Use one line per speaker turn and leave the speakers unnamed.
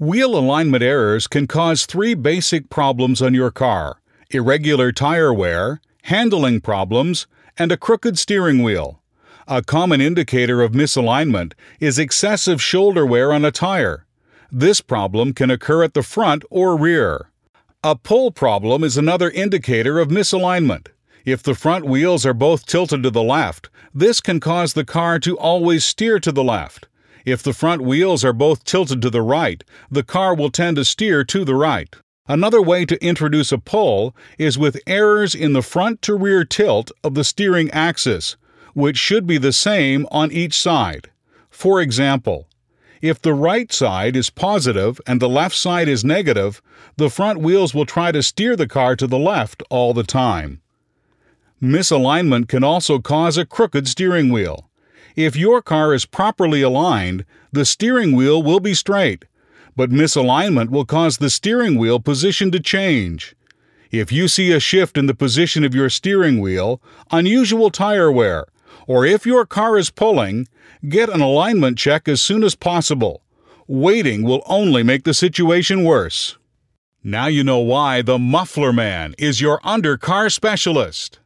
Wheel alignment errors can cause three basic problems on your car irregular tire wear, handling problems, and a crooked steering wheel. A common indicator of misalignment is excessive shoulder wear on a tire. This problem can occur at the front or rear. A pull problem is another indicator of misalignment. If the front wheels are both tilted to the left, this can cause the car to always steer to the left. If the front wheels are both tilted to the right, the car will tend to steer to the right. Another way to introduce a pull is with errors in the front to rear tilt of the steering axis, which should be the same on each side. For example, if the right side is positive and the left side is negative, the front wheels will try to steer the car to the left all the time. Misalignment can also cause a crooked steering wheel. If your car is properly aligned, the steering wheel will be straight, but misalignment will cause the steering wheel position to change. If you see a shift in the position of your steering wheel, unusual tire wear, or if your car is pulling, get an alignment check as soon as possible. Waiting will only make the situation worse. Now you know why the Muffler Man is your undercar specialist.